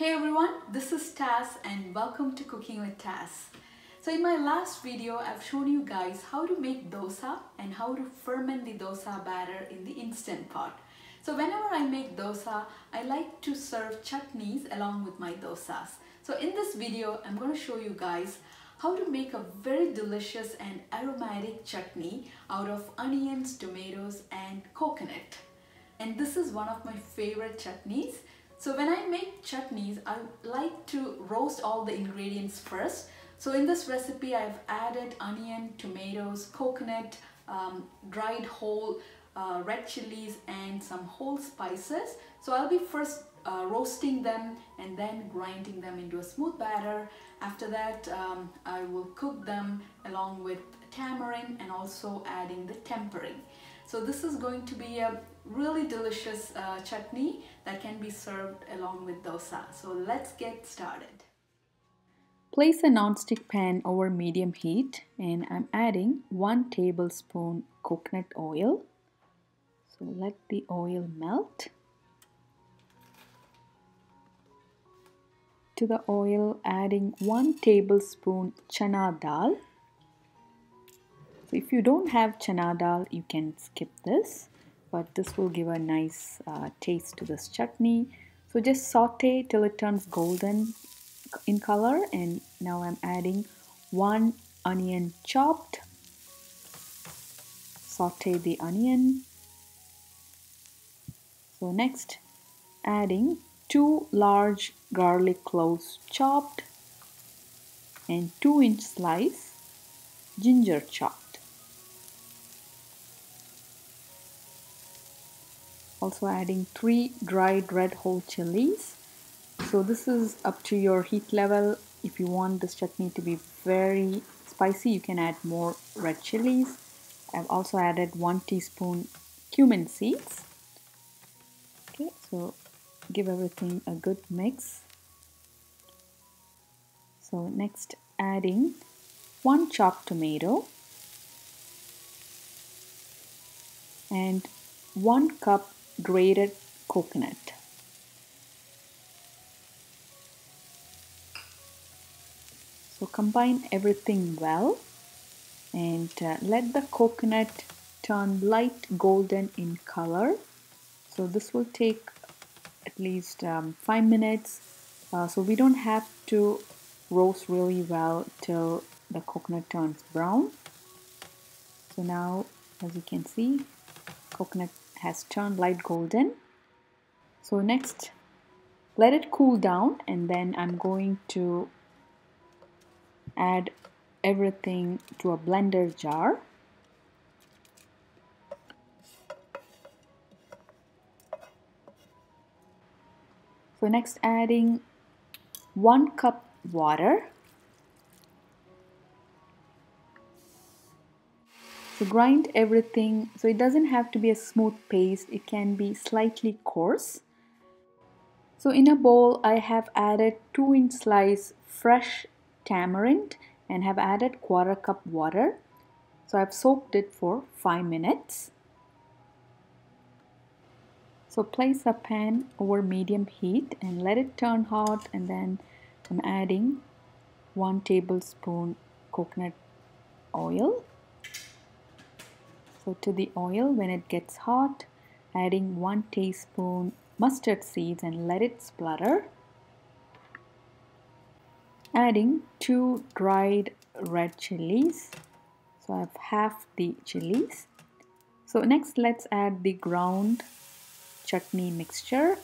Hey everyone, this is Thas and welcome to Cooking with Thas. So in my last video, I've shown you guys how to make dosa and how to ferment the dosa batter in the Instant Pot. So whenever I make dosa, I like to serve chutneys along with my dosas. So in this video, I'm going to show you guys how to make a very delicious and aromatic chutney out of onions, tomatoes and coconut. And this is one of my favorite chutneys so when I make chutneys, I like to roast all the ingredients first. So in this recipe, I've added onion, tomatoes, coconut, um, dried whole uh, red chilies and some whole spices. So I'll be first uh, roasting them and then grinding them into a smooth batter. After that, um, I will cook them along with tamarind and also adding the tempering. So this is going to be a really delicious uh, chutney that can be served along with dosa. So let's get started. Place a non-stick pan over medium heat and I'm adding 1 tablespoon coconut oil. So let the oil melt. To the oil adding 1 tablespoon chana dal so if you don't have chana dal, you can skip this, but this will give a nice uh, taste to this chutney. So just saute till it turns golden in color and now I'm adding one onion chopped. Saute the onion. So next adding two large garlic cloves chopped and 2 inch slice ginger chopped. Also adding three dried red whole chilies. So this is up to your heat level. If you want this chutney to be very spicy you can add more red chilies. I've also added one teaspoon cumin seeds. Okay so give everything a good mix. So next adding one chopped tomato and one cup grated coconut. So combine everything well and uh, let the coconut turn light golden in color. So this will take at least um, 5 minutes. Uh, so we don't have to roast really well till the coconut turns brown. So now as you can see coconut has turned light golden. So next, let it cool down and then I'm going to add everything to a blender jar. So next adding one cup water So grind everything so it doesn't have to be a smooth paste, it can be slightly coarse. So in a bowl I have added 2 inch slice fresh tamarind and have added quarter cup water. So I've soaked it for 5 minutes. So place a pan over medium heat and let it turn hot and then I'm adding 1 tablespoon coconut oil so to the oil when it gets hot, adding 1 teaspoon mustard seeds and let it splutter. Adding 2 dried red chilies. So I have half the chilies. So next let's add the ground chutney mixture.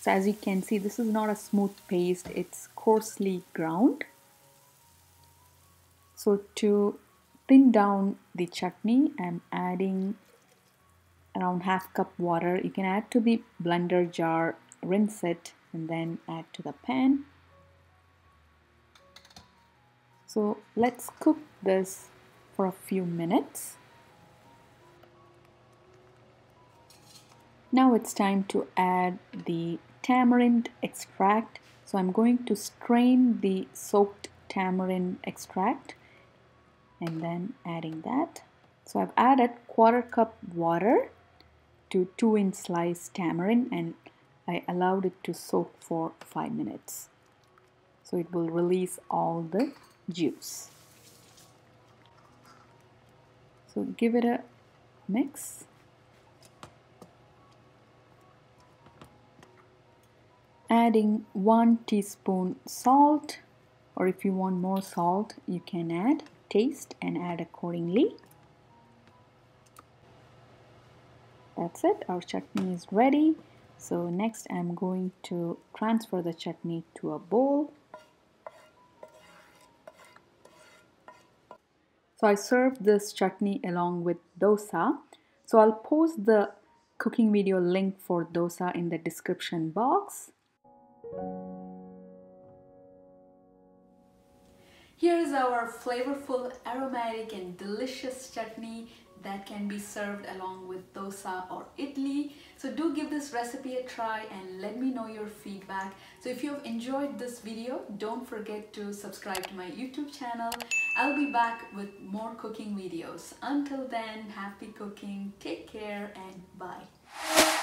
So as you can see this is not a smooth paste, it's coarsely ground. So to thin down the chutney I'm adding around half cup water. You can add to the blender jar rinse it and then add to the pan. So let's cook this for a few minutes. Now it's time to add the tamarind extract. So I'm going to strain the soaked tamarind extract and then adding that so I've added quarter cup water to 2 inch slice tamarind and I allowed it to soak for 5 minutes. So it will release all the juice. So give it a mix. Adding 1 teaspoon salt or if you want more salt you can add taste and add accordingly. That's it, our chutney is ready. So next I'm going to transfer the chutney to a bowl. So I served this chutney along with dosa. So I'll post the cooking video link for dosa in the description box. Here is our flavorful, aromatic and delicious chutney that can be served along with dosa or idli. So do give this recipe a try and let me know your feedback. So if you've enjoyed this video, don't forget to subscribe to my YouTube channel. I'll be back with more cooking videos. Until then, happy cooking, take care and bye.